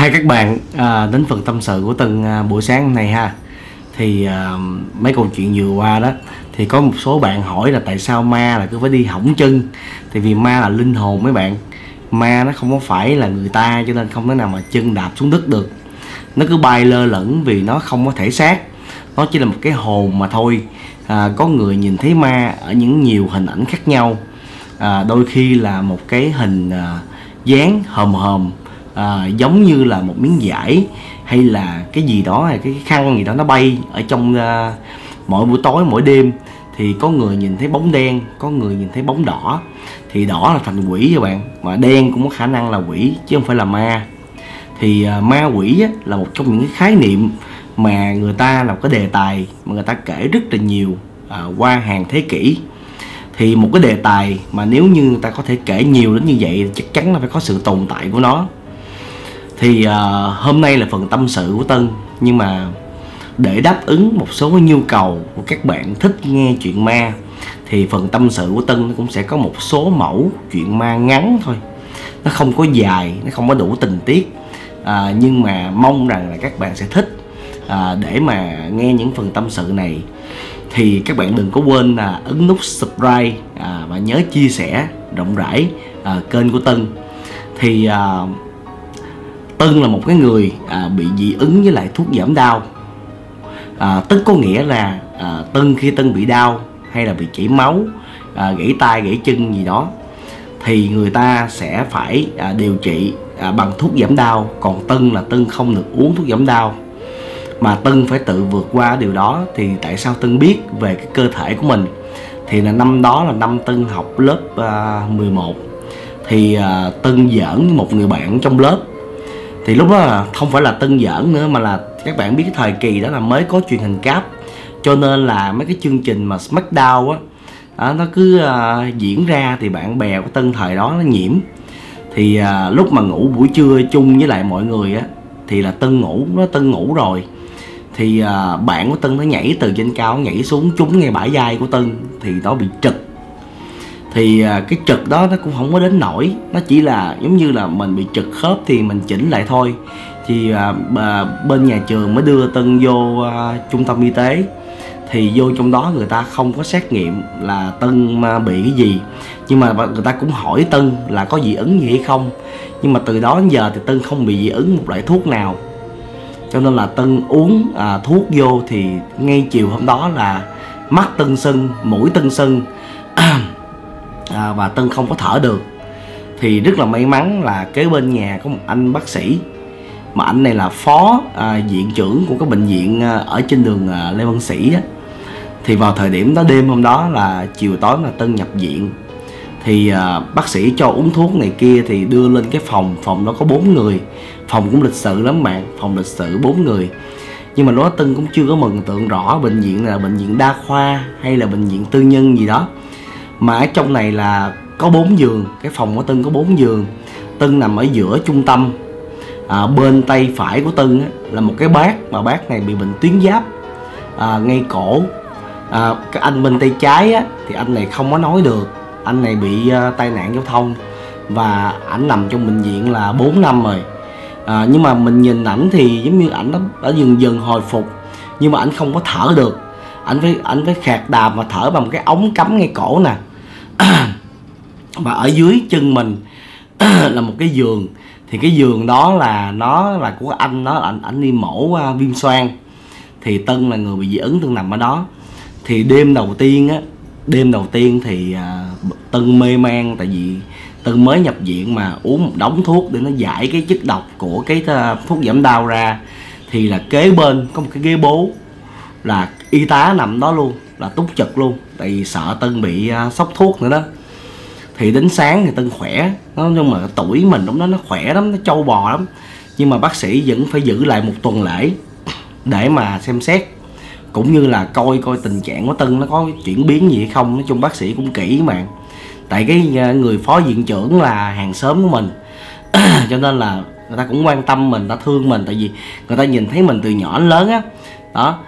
hai các bạn à, đến phần tâm sự của từng à, buổi sáng này ha. Thì à, mấy câu chuyện vừa qua đó thì có một số bạn hỏi là tại sao ma là cứ phải đi hỏng chân? Thì vì ma là linh hồn mấy bạn. Ma nó không có phải là người ta cho nên không thể nào mà chân đạp xuống đất được. Nó cứ bay lơ lửng vì nó không có thể xác. Nó chỉ là một cái hồn mà thôi. À, có người nhìn thấy ma ở những nhiều hình ảnh khác nhau. À, đôi khi là một cái hình à, dáng hòm hòm à, giống như là một miếng vải hay là cái gì đó hay cái khăn gì đó nó bay ở trong à, mỗi buổi tối mỗi đêm. Thì có người nhìn thấy bóng đen có người nhìn thấy bóng đỏ. Thì đỏ là thành quỷ các bạn mà đen cũng có khả năng là quỷ chứ không phải là ma. Thì à, ma quỷ á, là một trong những cái khái niệm mà người ta là một cái đề tài mà người ta kể rất là nhiều à, qua hàng thế kỷ. Thì một cái đề tài mà nếu như người ta có thể kể nhiều đến như vậy chắc chắn là phải có sự tồn tại của nó thì uh, hôm nay là phần tâm sự của tân. Nhưng mà để đáp ứng một số nhu cầu của các bạn thích nghe chuyện ma thì phần tâm sự của tân nó cũng sẽ có một số mẫu chuyện ma ngắn thôi. Nó không có dài nó không có đủ tình tiết. À, nhưng mà mong rằng là các bạn sẽ thích. À, để mà nghe những phần tâm sự này thì các bạn đừng có quên là ấn nút subscribe à, và nhớ chia sẻ rộng rãi à, kênh của Tân. Thì à, Tân là một cái người à, bị dị ứng với lại thuốc giảm đau. À, tức có nghĩa là à, Tân khi Tân bị đau hay là bị chảy máu à, gãy tay gãy chân gì đó thì người ta sẽ phải à, điều trị à, bằng thuốc giảm đau. Còn Tân là Tân không được uống thuốc giảm đau. Mà Tân phải tự vượt qua điều đó thì tại sao Tân biết về cái cơ thể của mình? Thì là năm đó là năm Tân học lớp à, 11 thì à, Tân giỡn với một người bạn trong lớp thì lúc đó là không phải là Tân giỡn nữa mà là các bạn biết cái thời kỳ đó là mới có truyền hình cáp. Cho nên là mấy cái chương trình mà Smackdown á đó, nó cứ uh, diễn ra thì bạn bè của Tân thời đó nó nhiễm. Thì uh, lúc mà ngủ buổi trưa chung với lại mọi người á thì là Tân ngủ nó Tân ngủ rồi. Thì uh, bạn của Tân nó nhảy từ trên cao nhảy xuống trúng ngay bả vai của Tân thì nó bị trật thì à, cái trật đó nó cũng không có đến nổi. Nó chỉ là giống như là mình bị trật khớp thì mình chỉnh lại thôi. Thì à, bên nhà trường mới đưa Tân vô à, trung tâm y tế. Thì vô trong đó người ta không có xét nghiệm là Tân à, bị cái gì. Nhưng mà người ta cũng hỏi Tân là có dị ứng gì hay không. Nhưng mà từ đó đến giờ thì Tân không bị dị ứng một loại thuốc nào. Cho nên là tân uống à, thuốc vô thì ngay chiều hôm đó là mắt tân sưng mũi tân sưng. à, và tân không có thở được. Thì rất là may mắn là kế bên nhà có một anh bác sĩ. Mà anh này là phó à, viện trưởng của cái bệnh viện à, ở trên đường à, lê văn sĩ á. Thì vào thời điểm đó đêm hôm đó là chiều tối là tân nhập viện thì à, bác sĩ cho uống thuốc này kia thì đưa lên cái phòng. Phòng đó có bốn người. Phòng cũng lịch sự lắm bạn phòng lịch sự bốn người. Nhưng mà lúc đó tân cũng chưa có mừng tượng rõ bệnh viện là bệnh viện đa khoa hay là bệnh viện tư nhân gì đó mà ở trong này là có bốn giường cái phòng của tân có bốn giường. Tân nằm ở giữa trung tâm. À, bên tay phải của tân á, là một cái bác mà bác này bị bệnh tuyến giáp. À, ngay cổ. À, cái anh bên tay trái á, thì anh này không có nói được. Anh này bị uh, tai nạn giao thông. Và ảnh nằm trong bệnh viện là 4 năm rồi. À, nhưng mà mình nhìn ảnh thì giống như ảnh đã, đã dần dần hồi phục. Nhưng mà ảnh không có thở được. Ảnh phải ảnh phải khạc đàm mà thở bằng cái ống cắm ngay cổ nè. và ở dưới chân mình là một cái giường. Thì cái giường đó là nó là của anh nó ảnh ảnh đi mổ uh, viêm xoang. Thì tân là người bị dị ứng tân nằm ở đó. Thì đêm đầu tiên á đêm đầu tiên thì uh, tân mê man tại vì tân mới nhập viện mà uống một đống thuốc để nó giải cái chất độc của cái uh, thuốc giảm đau ra. Thì là kế bên có một cái ghế bố là y tá nằm đó luôn là túc trực luôn. Tại vì sợ tân bị uh, sốc thuốc nữa đó. Thì đến sáng thì tân khỏe. Nó nhưng mà tuổi mình lúc đó nó khỏe lắm nó trâu bò lắm. Nhưng mà bác sĩ vẫn phải giữ lại một tuần lễ để mà xem xét. Cũng như là coi coi tình trạng của tân nó có chuyển biến gì hay không. Nói chung bác sĩ cũng kỹ mà. Tại cái à, người phó viện trưởng là hàng xóm của mình. Cho nên là người ta cũng quan tâm mình người ta thương mình. Tại vì người ta nhìn thấy mình từ nhỏ đến lớn á. Đó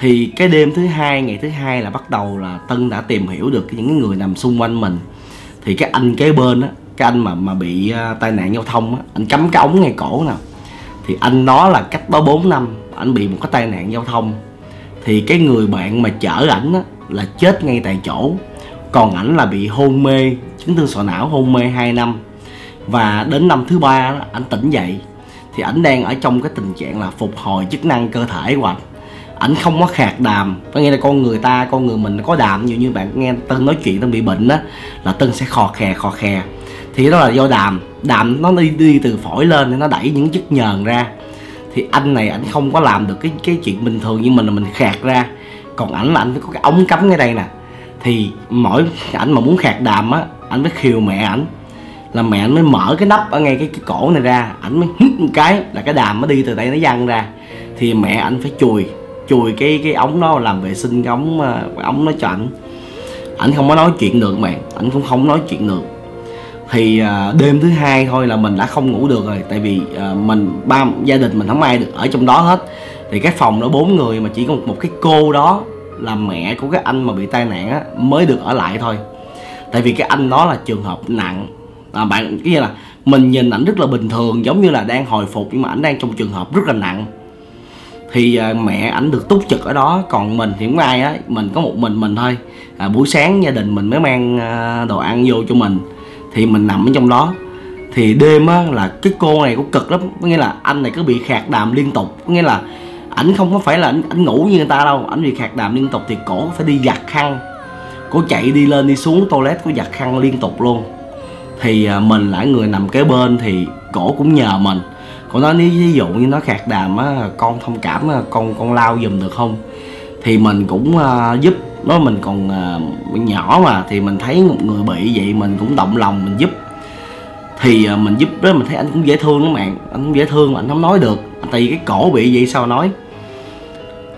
thì cái đêm thứ hai ngày thứ hai là bắt đầu là tân đã tìm hiểu được những người nằm xung quanh mình. Thì cái anh kế bên á cái anh mà mà bị à, tai nạn giao thông á anh cắm cái ống ngay cổ nè thì anh đó là cách đó 4 năm anh bị một cái tai nạn giao thông. Thì cái người bạn mà chở ảnh á, là chết ngay tại chỗ. Còn ảnh là bị hôn mê chấn thương sọ não hôn mê 2 năm. Và đến năm thứ ba đó, ảnh tỉnh dậy. Thì ảnh đang ở trong cái tình trạng là phục hồi chức năng cơ thể của ảnh ảnh không có khạc đàm. Có nghĩa là con người ta con người mình có đàm. Nhiều như bạn nghe tân nói chuyện tân bị bệnh á là tân sẽ khò khè khò khè. Thì đó là do đàm. Đàm nó đi đi từ phổi lên nên nó đẩy những chất nhờn ra. Thì anh này ảnh không có làm được cái cái chuyện bình thường như mình là mình khạc ra. Còn ảnh là ảnh có cái ống cắm ngay đây nè. Thì mỗi ảnh mà muốn khạc đàm á ảnh phải khiều mẹ ảnh. Là mẹ ảnh mới mở cái nắp ở ngay cái, cái cổ này ra. Ảnh mới hít một cái là cái đàm nó đi từ đây nó văng ra. Thì mẹ ảnh phải chùi chùi cái cái ống đó làm vệ sinh cái ống ờ, cái ống nó cho ảnh. Ảnh không có nói chuyện được bạn ảnh cũng không nói chuyện được. Thì à, đêm thứ hai thôi là mình đã không ngủ được rồi tại vì à, mình ba gia đình mình không ai được ở trong đó hết. Thì cái phòng đó bốn người mà chỉ có một, một cái cô đó là mẹ của cái anh mà bị tai nạn á, mới được ở lại thôi. Tại vì cái anh đó là trường hợp nặng. À, bạn cái như là mình nhìn ảnh rất là bình thường giống như là đang hồi phục nhưng mà ảnh đang trong trường hợp rất là nặng thì à, mẹ ảnh được túc trực ở đó còn mình thì không ai á mình có một mình mình thôi. À, buổi sáng gia đình mình mới mang à, đồ ăn vô cho mình thì mình nằm ở trong đó. Thì đêm á là cái cô này cũng cực lắm có nghĩa là anh này cứ bị khạc đàm liên tục có nghĩa là ảnh không có phải là ảnh, ảnh ngủ như người ta đâu ảnh bị khạc đàm liên tục thì cổ phải đi giặt khăn. Cổ chạy đi lên đi xuống toilet của giặt khăn liên tục luôn. Thì à, mình là người nằm kế bên thì cổ cũng nhờ mình cô nói nếu ví dụ như nó khạc đàm á con thông cảm á, con con lao giùm được không? Thì mình cũng uh, giúp. Nó mình còn uh, nhỏ mà thì mình thấy một người bị vậy mình cũng động lòng mình giúp. Thì uh, mình giúp đó mình thấy anh cũng dễ thương lắm bạn. Anh cũng dễ thương mà anh không nói được. Tại vì cái cổ bị vậy sao nói?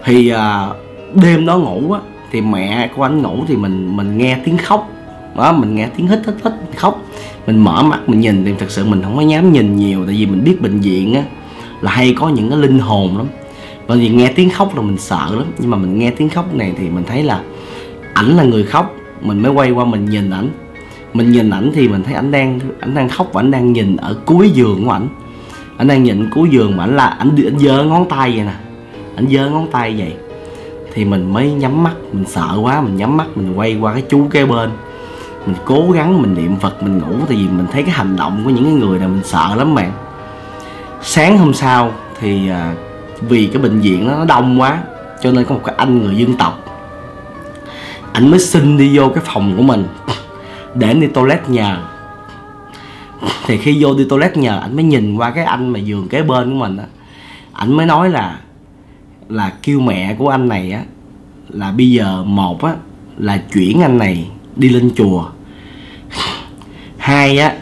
Thì uh, đêm đó ngủ á thì mẹ của anh ngủ thì mình mình nghe tiếng khóc. Đó mình nghe tiếng hít hít hít khóc mình mở mắt mình nhìn thì thật sự mình không có dám nhìn nhiều, tại vì mình biết bệnh viện á, là hay có những cái linh hồn lắm. Và vì nghe tiếng khóc là mình sợ lắm, nhưng mà mình nghe tiếng khóc này thì mình thấy là ảnh là người khóc, mình mới quay qua mình nhìn ảnh. Mình nhìn ảnh thì mình thấy ảnh đang ảnh đang khóc và ảnh đang nhìn ở cuối giường của ảnh. Ảnh đang nhìn cuối giường mà ảnh là ảnh ảnh giơ ngón tay vậy nè, ảnh giơ ngón tay vậy. Thì mình mới nhắm mắt, mình sợ quá, mình nhắm mắt, mình quay qua cái chú kế bên mình cố gắng mình niệm phật mình ngủ tại vì mình thấy cái hành động của những cái người này mình sợ lắm bạn. Sáng hôm sau thì à, vì cái bệnh viện đó, nó đông quá cho nên có một cái anh người dân tộc anh mới xin đi vô cái phòng của mình để đi toilet nhờ thì khi vô đi toilet nhờ anh mới nhìn qua cái anh mà giường kế bên của mình á. Anh mới nói là là kêu mẹ của anh này á là bây giờ một á là chuyển anh này đi lên chùa. Hai á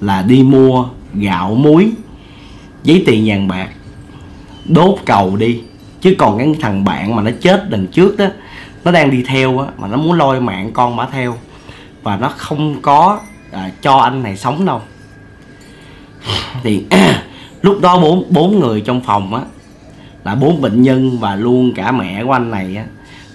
là đi mua gạo muối giấy tiền vàng bạc đốt cầu đi. Chứ còn cái thằng bạn mà nó chết đằng trước đó nó đang đi theo á mà nó muốn lôi mạng con bả theo. Và nó không có à, cho anh này sống đâu. Thì lúc đó bốn bốn người trong phòng á là bốn bệnh nhân và luôn cả mẹ của anh này á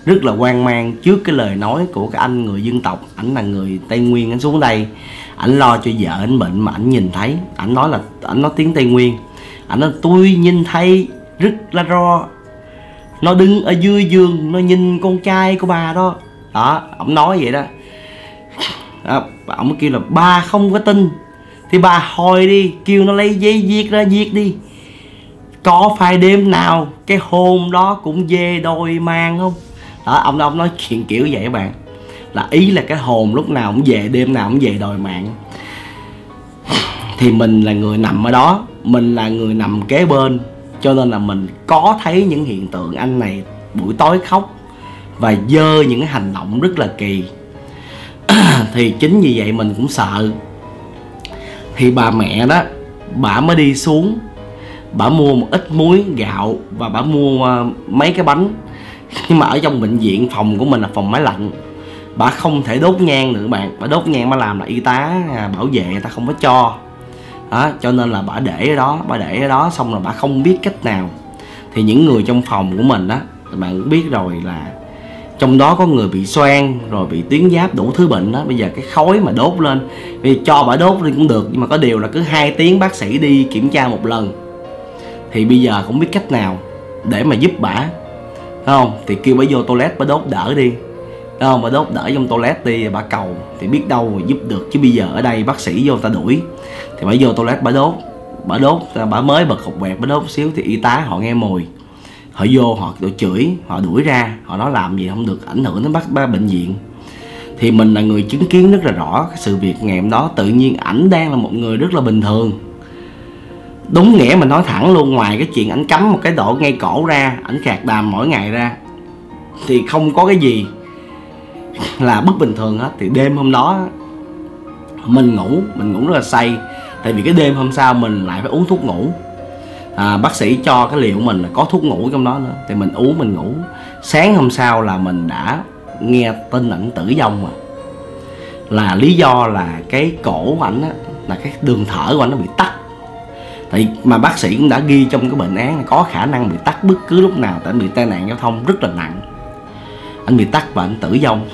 rất là hoang mang trước cái lời nói của cái anh người dân tộc. Ảnh là người tây nguyên anh xuống đây ảnh lo cho vợ ảnh bệnh mà ảnh nhìn thấy. Ảnh nói là ảnh nói tiếng tây nguyên. Ảnh nói tôi nhìn thấy rất là ro nó đứng ở dưới giường nó nhìn con trai của bà đó. Đó ổng nói vậy đó. À, ổng kêu là ba không có tin. Thì bà hồi đi kêu nó lấy giấy viết ra viết đi. Có phải đêm nào cái hôn đó cũng dê đôi mang không? Đó, ông ông nói chuyện kiểu vậy các bạn. Là ý là cái hồn lúc nào cũng về, đêm nào cũng về đòi mạng. Thì mình là người nằm ở đó, mình là người nằm kế bên, cho nên là mình có thấy những hiện tượng anh này buổi tối khóc và dơ những cái hành động rất là kỳ. Thì chính vì vậy mình cũng sợ. Thì bà mẹ đó, bà mới đi xuống, bà mua một ít muối gạo và bà mua ờ, mấy cái bánh nhưng mà ở trong bệnh viện phòng của mình là phòng máy lạnh. Bà không thể đốt nhang nữa bạn. Bà đốt nhang mà làm là y tá à, bảo vệ, người ta không có cho. Đó, cho nên là bà để ở đó, bà để ở đó xong rồi bà không biết cách nào. Thì những người trong phòng của mình á bạn cũng biết rồi là trong đó có người bị xoan rồi bị tuyến giáp đủ thứ bệnh đó bây giờ cái khói mà đốt lên vì cho bà đốt đi cũng được, nhưng mà có điều là cứ hai tiếng bác sĩ đi kiểm tra một lần. Thì bây giờ không biết cách nào để mà giúp bả không? Thì kêu bà vô toilet, bà đốt đỡ đi. Thấy không? Bà đốt đỡ trong toilet đi, bà cầu. Thì biết đâu mà giúp được, chứ bây giờ ở đây bác sĩ vô ta đuổi. Thì bà vô toilet, bà đốt. Bà đốt bà mới bật hộp quẹt, bà đốt một xíu thì y tá họ nghe mùi. Họ vô, họ chửi, họ đuổi ra. Họ nói làm gì không được, ảnh hưởng đến bác, ba bệnh viện. Thì mình là người chứng kiến rất là rõ cái sự việc ngày hôm đó. Tự nhiên ảnh đang là một người rất là bình thường đúng nghĩa mình nói thẳng luôn ngoài cái chuyện ảnh cắm một cái độ ngay cổ ra ảnh khạc đàm mỗi ngày ra thì không có cái gì là bất bình thường hết. Thì đêm hôm đó mình ngủ mình ngủ rất là say. Tại vì cái đêm hôm sau mình lại phải uống thuốc ngủ. À, bác sĩ cho cái liệu mình là có thuốc ngủ trong đó nữa. Thì mình uống mình ngủ. Sáng hôm sau là mình đã nghe tin ảnh tử vong mà là lý do là cái cổ của ảnh á, là cái đường thở của ảnh nó bị tắt thì mà bác sĩ cũng đã ghi trong cái bệnh án là có khả năng bị tắt bất cứ lúc nào, tại anh bị tai nạn giao thông rất là nặng. Anh bị tắt và anh tử vong.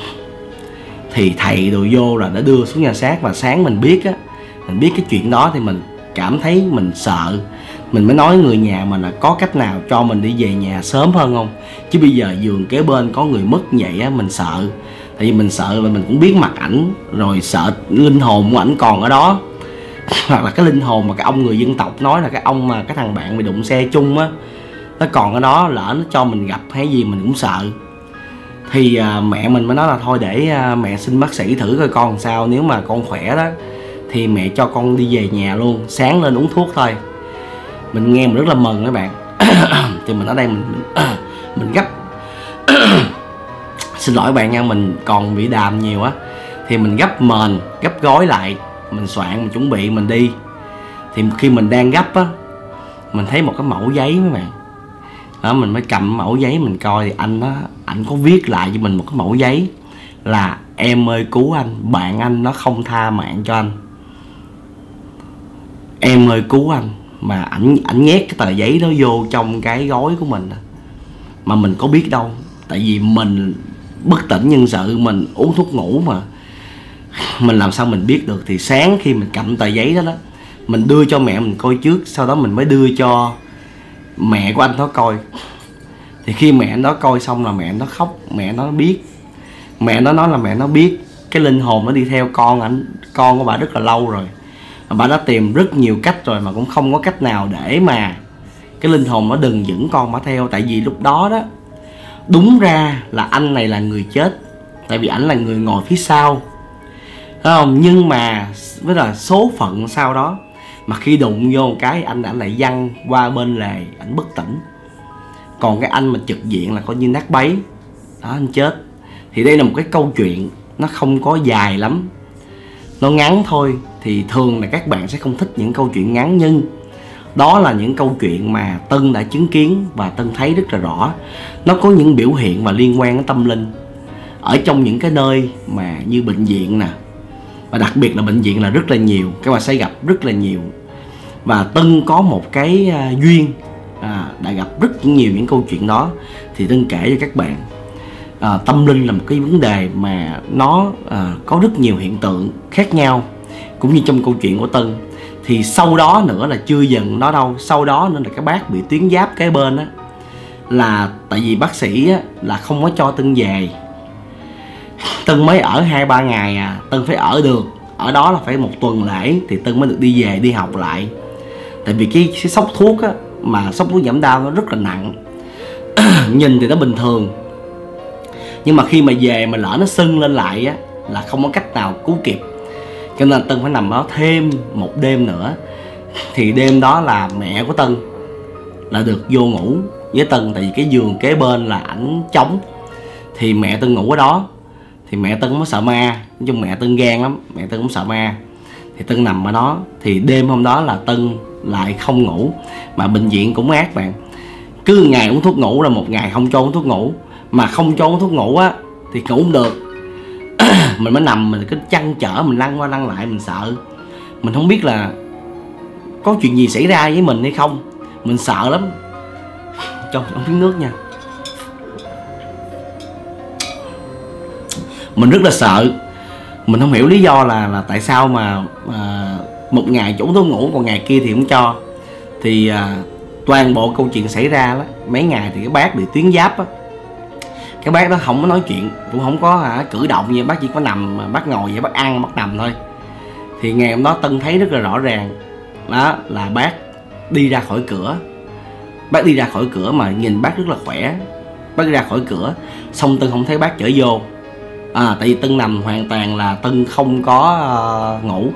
Thì thầy đồ vô là đã đưa xuống nhà xác và sáng mình biết á, mình biết cái chuyện đó thì mình cảm thấy mình sợ. Mình mới nói người nhà mình là có cách nào cho mình đi về nhà sớm hơn không? Chứ bây giờ giường kế bên có người mất vậy á, mình sợ. Tại vì mình sợ và mình cũng biết mặt ảnh, rồi sợ linh hồn của ảnh còn ở đó hoặc là cái linh hồn mà cái ông người dân tộc nói là cái ông mà cái thằng bạn bị đụng xe chung á nó còn ở đó lỡ nó cho mình gặp hay gì mình cũng sợ. Thì à, mẹ mình mới nói là thôi để à, mẹ xin bác sĩ thử coi con làm sao nếu mà con khỏe đó thì mẹ cho con đi về nhà luôn sáng lên uống thuốc thôi. Mình nghe mình rất là mừng các bạn. Thì mình ở đây mình mình gấp. Xin lỗi bạn nha mình còn bị đàm nhiều á. Thì mình gấp mền gấp gói lại mình soạn, mình chuẩn bị, mình đi. Thì khi mình đang gấp á, mình thấy một cái mẫu giấy mấy bạn. Đó, mình mới cầm mẫu giấy mình coi thì anh nó anh có viết lại cho mình một cái mẫu giấy là, em ơi, cứu anh, bạn anh nó không tha mạng cho anh. Em ơi, cứu anh. Mà ảnh ảnh nhét cái tờ giấy đó vô trong cái gói của mình mà mình có biết đâu, tại vì mình bất tỉnh nhân sự, mình uống thuốc ngủ mà mình làm sao mình biết được? Thì sáng khi mình cầm tờ giấy đó đó, mình đưa cho mẹ mình coi trước, sau đó mình mới đưa cho mẹ của anh đó coi. Thì khi mẹ nó coi xong là mẹ nó khóc, mẹ nó biết. Mẹ nó nói là mẹ nó biết cái linh hồn nó đi theo con ảnh con của bà rất là lâu rồi. Bà đã tìm rất nhiều cách rồi mà cũng không có cách nào để mà cái linh hồn nó đừng dẫn con bà theo. Tại vì lúc đó đó, đúng ra là anh này là người chết. Tại vì ảnh là người ngồi phía sau đúng không? Nhưng mà với là số phận sau đó, mà khi đụng vô một cái, anh ảnh lại văng qua bên lề, ảnh bất tỉnh. Còn cái anh mà trực diện là coi như nát bấy. Đó, anh chết. Thì đây là một cái câu chuyện, nó không có dài lắm. Nó ngắn thôi, thì thường là các bạn sẽ không thích những câu chuyện ngắn, nhưng đó là những câu chuyện mà tân đã chứng kiến và tân thấy rất là rõ. Nó có những biểu hiện và liên quan đến tâm linh. Ở trong những cái nơi mà như bệnh viện nè và đặc biệt là bệnh viện là rất là nhiều các bạn sẽ gặp rất là nhiều. Và tân có một cái à, duyên à, đã gặp rất nhiều những câu chuyện đó. Thì tân kể cho các bạn à, tâm linh là một cái vấn đề mà nó à, có rất nhiều hiện tượng khác nhau cũng như trong câu chuyện của tân. Thì sau đó nữa là chưa dừng nó đâu sau đó nữa là cái bác bị tuyến giáp cái bên á là tại vì bác sĩ á, là không có cho tân về tân mới ở hai ba ngày à tân phải ở được. Ở đó là phải một tuần lễ thì tân mới được đi về đi học lại. Tại vì cái, cái sốc thuốc á mà sốc thuốc giảm đau nó rất là nặng. Nhìn thì nó bình thường. Nhưng mà khi mà về mà lỡ nó sưng lên lại á là không có cách nào cứu kịp. Cho nên tân phải nằm đó thêm một đêm nữa. Thì đêm đó là mẹ của tân là được vô ngủ với tân. Tại vì cái giường kế bên là ảnh trống. Thì mẹ tân ngủ ở đó thì mẹ tân cũng sợ ma. Nói chung mẹ tân gan lắm. Mẹ tân cũng sợ ma. Thì tân nằm ở đó. Thì đêm hôm đó là tân lại không ngủ, mà bệnh viện cũng ác bạn. Cứ ngày uống thuốc ngủ là một ngày không cho uống thuốc ngủ. Mà không cho uống thuốc ngủ á, thì ngủ không được. Mình mới nằm, mình cứ chăn trở, mình lăn qua lăn lại, mình sợ. Mình không biết là có chuyện gì xảy ra với mình hay không. Mình sợ lắm. Cho uống miếng nước nha. Mình rất là sợ. Mình không hiểu lý do là là tại sao mà à, một ngày chủ tôi ngủ còn ngày kia thì không cho. Thì à, toàn bộ câu chuyện xảy ra đó mấy ngày thì cái bác bị tuyến giáp á. Cái bác đó không có nói chuyện cũng không có hả, cử động gì bác chỉ có nằm à, bác ngồi vậy bác ăn bác nằm thôi. Thì ngày hôm đó tân thấy rất là rõ ràng đó là bác đi ra khỏi cửa. Bác đi ra khỏi cửa mà nhìn bác rất là khỏe. Bác đi ra khỏi cửa xong tân không thấy bác chở vô à tại vì tân nằm hoàn toàn là tân không có uh, ngủ.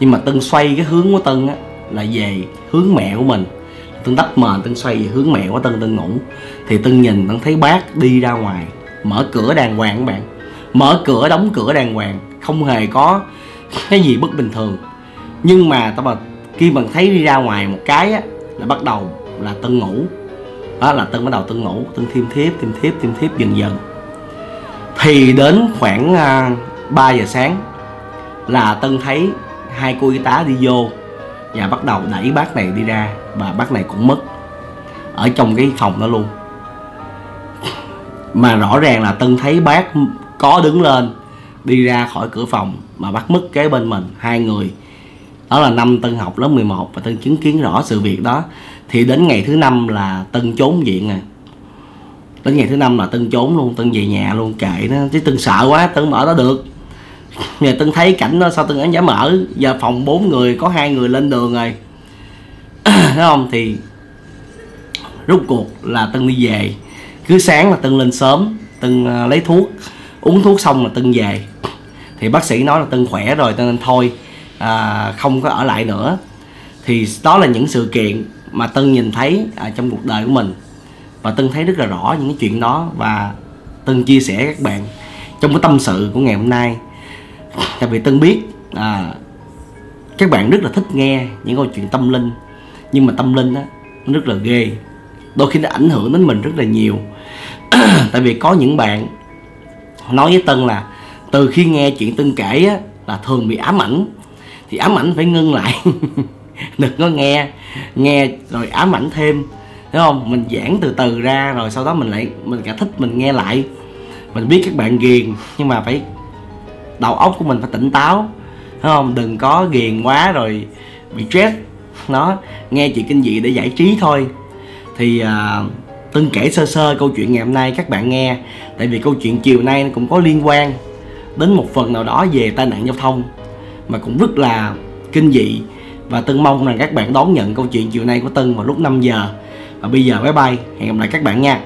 Nhưng mà tân xoay cái hướng của tân á là về hướng mẹ của mình. Tân đắp mền tân xoay về hướng mẹ của tân tân ngủ. Thì tân nhìn tân thấy bác đi ra ngoài mở cửa đàng hoàng các bạn. Mở cửa đóng cửa đàng hoàng không hề có cái gì bất bình thường. Nhưng mà tao mà khi mà thấy đi ra ngoài một cái á là bắt đầu là tân ngủ. Đó là tân bắt đầu tân ngủ tân thêm thiếp thêm thiếp thêm thiếp dần dần thì đến khoảng à, uh, 3 giờ sáng là tân thấy hai cô y tá đi vô và bắt đầu đẩy bác này đi ra và bác này cũng mất ở trong cái phòng đó luôn. Mà rõ ràng là tân thấy bác có đứng lên đi ra khỏi cửa phòng mà bác mất kế bên mình hai người. Đó là năm tân học lớp 11 và tân chứng kiến rõ sự việc đó. Thì đến ngày thứ năm là tân trốn viện à đến ngày thứ năm là tân trốn luôn tân về nhà luôn kệ nó. Chứ tân sợ quá tân mở đó được. Nhà tân thấy cảnh đó sao tân ấy dám mở? Giờ phòng bốn người có hai người lên đường rồi. Thấy không? Thì rút cuộc là tân đi về. Cứ sáng là tân lên sớm tân à, lấy thuốc. Uống thuốc xong là tân về. Thì bác sĩ nói là tân khỏe rồi tân thôi à, không có ở lại nữa. Thì đó là những sự kiện mà tân nhìn thấy à, trong cuộc đời của mình và tân thấy rất là rõ những cái chuyện đó và tân chia sẻ các bạn trong cái tâm sự của ngày hôm nay. Tại vì tân biết à, các bạn rất là thích nghe những câu chuyện tâm linh nhưng mà tâm linh á nó rất là ghê. Đôi khi nó ảnh hưởng đến mình rất là nhiều. Tại vì có những bạn nói với tân là từ khi nghe chuyện tân kể á là thường bị ám ảnh. Thì ám ảnh phải ngưng lại. Đừng có nghe nghe rồi ám ảnh thêm đúng không? Mình giảng từ từ ra rồi sau đó mình lại mình cả thích mình nghe lại. Mình biết các bạn ghiền nhưng mà phải đầu óc của mình phải tỉnh táo. Đúng không? Đừng có ghiền quá rồi bị stress. Nó nghe chuyện kinh dị để giải trí thôi. Thì à, tân kể sơ sơ câu chuyện ngày hôm nay các bạn nghe. Tại vì câu chuyện chiều nay cũng có liên quan đến một phần nào đó về tai nạn giao thông mà cũng rất là kinh dị. Và Tân mong rằng các bạn đón nhận câu chuyện chiều nay của Tân vào lúc 5 giờ và bây giờ bye bye. Hẹn gặp lại các bạn nha.